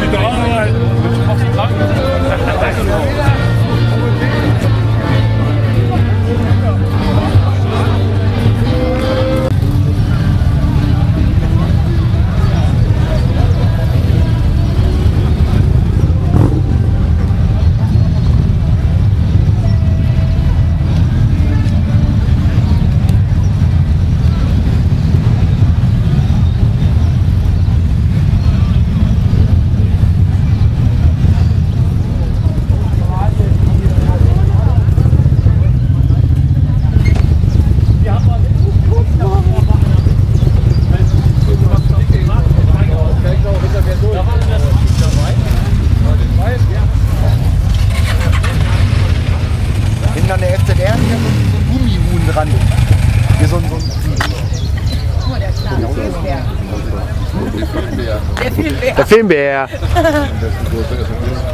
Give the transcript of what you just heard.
Peter lang. So ein, Der Filmbär. Der Filmbär. Ah.